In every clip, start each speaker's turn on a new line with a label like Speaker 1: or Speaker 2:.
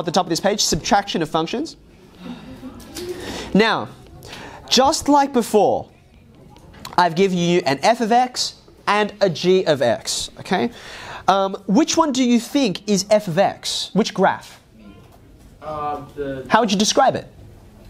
Speaker 1: at the top of this page, subtraction of functions. Now, just like before, I've given you an f of x and a g of x, okay? Um, which one do you think is f of x? Which graph?
Speaker 2: Uh, the
Speaker 1: How would you describe it?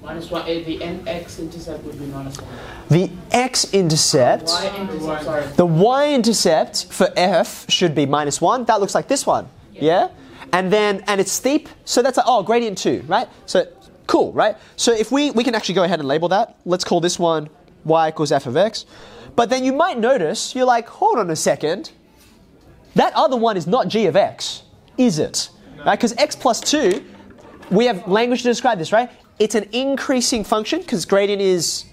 Speaker 2: minus one, eh, the n x intercept would be minus one.
Speaker 1: The x-intercept,
Speaker 2: Y intercept, sorry.
Speaker 1: the y-intercept for f should be minus 1. That looks like this one, yeah? And then, and it's steep, so that's like, oh, gradient 2, right? So, cool, right? So if we, we can actually go ahead and label that. Let's call this one y equals f of x. But then you might notice, you're like, hold on a second. That other one is not g of x, is it? Right? Because x plus 2, we have language to describe this, right? It's an increasing function because gradient is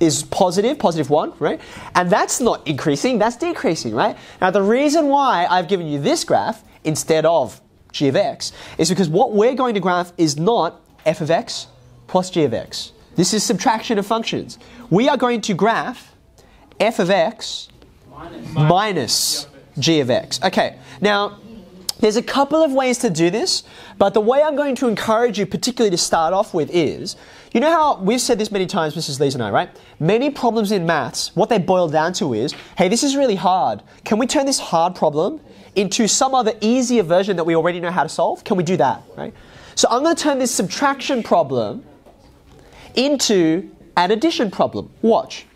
Speaker 1: is positive, positive 1, right? And that's not increasing, that's decreasing, right? Now, the reason why I've given you this graph instead of g of x is because what we're going to graph is not f of x plus g of x. This is subtraction of functions. We are going to graph f of x
Speaker 2: Minus.
Speaker 1: minus g of x. Okay, now there's a couple of ways to do this, but the way I'm going to encourage you, particularly to start off with, is you know how we've said this many times, Mrs. Lees and I, right? Many problems in maths, what they boil down to is hey, this is really hard. Can we turn this hard problem into some other easier version that we already know how to solve? Can we do that, right? So I'm going to turn this subtraction problem into an addition problem. Watch.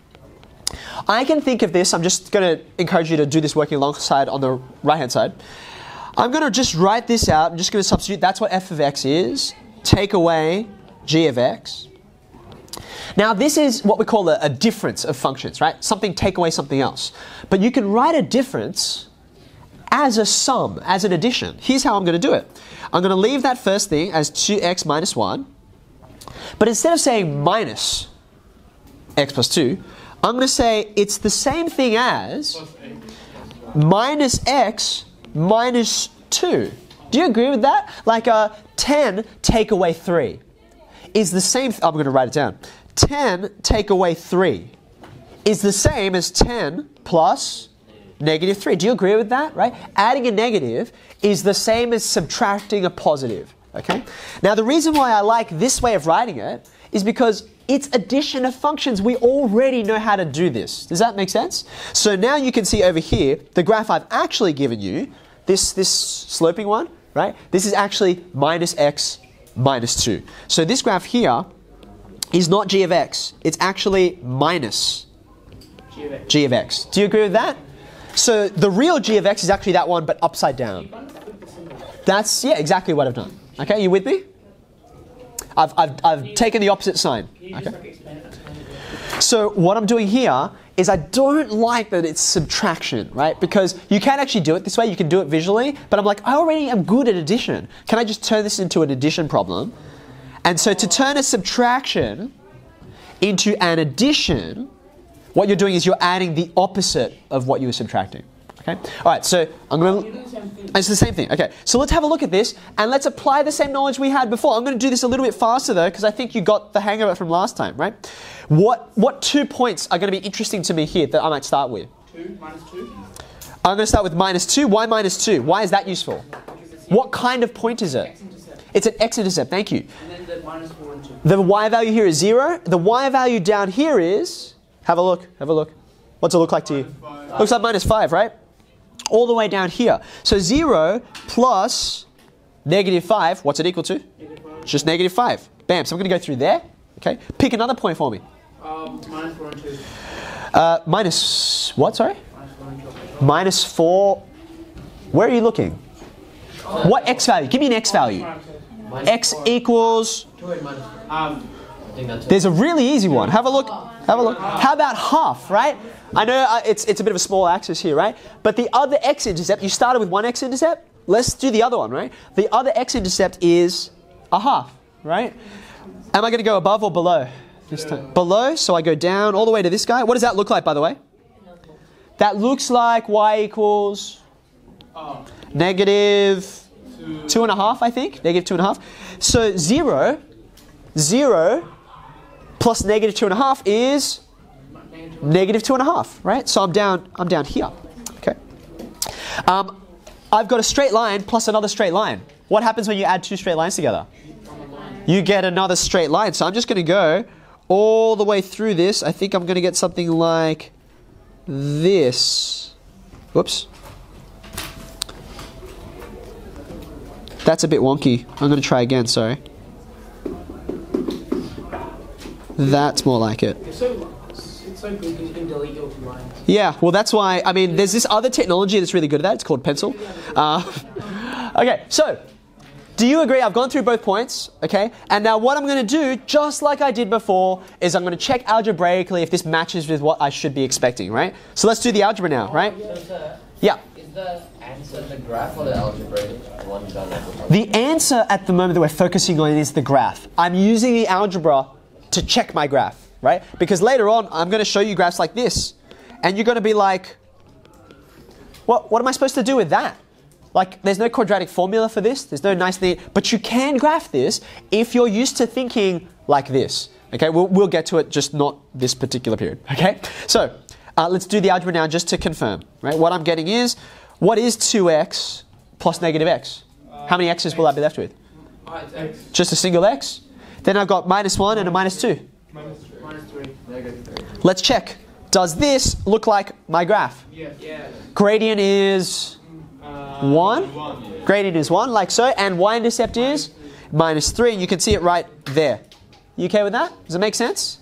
Speaker 1: I can think of this, I'm just going to encourage you to do this working alongside on the right hand side. I'm going to just write this out. I'm just going to substitute. That's what f of x is. Take away g of x. Now, this is what we call a, a difference of functions, right? Something take away something else. But you can write a difference as a sum, as an addition. Here's how I'm going to do it. I'm going to leave that first thing as 2x minus 1. But instead of saying minus x plus 2, I'm going to say it's the same thing as minus x minus 2. Do you agree with that? Like a 10 take away 3 is the same. I'm going to write it down. 10 take away 3 is the same as 10 plus negative 3. Do you agree with that? Right? Adding a negative is the same as subtracting a positive. Okay? Now, the reason why I like this way of writing it is because it's addition of functions. We already know how to do this. Does that make sense? So now you can see over here the graph I've actually given you, this, this sloping one, right? This is actually minus x minus 2. So this graph here is not g of x, it's actually minus
Speaker 2: G of x.
Speaker 1: g of x. Do you agree with that? So the real g of x is actually that one, but upside down. That's, yeah, exactly what I've done. Okay, you with me? I've, I've, I've taken the opposite sign. Okay. So what I'm doing here is I don't like that it's subtraction, right? Because you can actually do it this way, you can do it visually, but I'm like, I already am good at addition. Can I just turn this into an addition problem? And so to turn a subtraction into an addition, what you're doing is you're adding the opposite of what you were subtracting. Okay? All right, so I'm going to
Speaker 2: do the same thing.
Speaker 1: it's the same thing. Okay, so let's have a look at this and let's apply the same knowledge we had before. I'm going to do this a little bit faster though because I think you got the hang of it from last time, right? What what two points are going to be interesting to me here that I might start with?
Speaker 2: Two minus two.
Speaker 1: I'm going to start with minus two. Why minus two? Why is that useful? What kind of point is it? It's an x-intercept. Thank you.
Speaker 2: And then the minus four and two.
Speaker 1: The y value here is zero. The y value down here is. Have a look. Have a look. What's it look like to you? Looks like minus five, right? All the way down here. So zero plus negative five. What's it equal to?
Speaker 2: Negative five.
Speaker 1: Just negative 5. Bam. So I'm going to go through there. Okay. Pick another point for me.
Speaker 2: Um, minus four and two.
Speaker 1: Uh, minus what? Sorry.
Speaker 2: Minus four
Speaker 1: Minus 4. Where are you looking? What x value? Give me an x value. X equals.
Speaker 2: Um,
Speaker 1: There's a really easy one. Have a look. Have a look. How about half, right? I know uh, it's, it's a bit of a small axis here, right? But the other x-intercept, you started with one x-intercept. Let's do the other one, right? The other x-intercept is a half, right? Am I going to go above or below this time? Below, so I go down all the way to this guy. What does that look like, by the way? That looks like y equals negative two and a half, I think. Negative two and a half. So zero, zero plus negative two and a half is
Speaker 2: negative.
Speaker 1: two and a half, right? So I'm down, I'm down here. Okay. Um, I've got a straight line plus another straight line. what happens when you add two straight lines together? You get another straight line. So I'm just going to go all the way through this. I think I'm going to get something like this. Whoops. That's a bit wonky. I'm going to try again, sorry. That's more like it.
Speaker 2: So, it's so good because you can delete your lines.
Speaker 1: Yeah, well, that's why. I mean, there's this other technology that's really good at that. It's called pencil. Uh, okay, so do you agree? I've gone through both points, okay? And now what I'm going to do, just like I did before, is I'm going to check algebraically if this matches with what I should be expecting, right? So let's do the algebra now, right?
Speaker 3: So, sir,
Speaker 1: Yeah.
Speaker 3: is the answer the graph or the algebraic one done at the moment?
Speaker 1: The answer at the moment that we're focusing on is the graph. I'm using the algebra to check my graph, right? Because later on, I'm going to show you graphs like this. And you're going to be like, what, what am I supposed to do with that? Like, there's no quadratic formula for this. There's no nice thing. But you can graph this if you're used to thinking like this. Okay, we'll, we'll get to it, just not this particular period. Okay, so uh, let's do the algebra now just to confirm. Right, what I'm getting is, what is 2x plus negative x? How many x's will I be left with?
Speaker 2: X
Speaker 1: Just a single x? Then I've got minus 1 and a minus 2.
Speaker 2: minus 3.
Speaker 3: Negative three.
Speaker 1: Let's check. Does this look like my graph?
Speaker 2: Yeah. Yeah.
Speaker 1: Gradient is
Speaker 2: Uh,
Speaker 1: 1. Gradient is 1, like so. And y-intercept is minus 3. And you can see it right there. You okay with that? Does it make sense?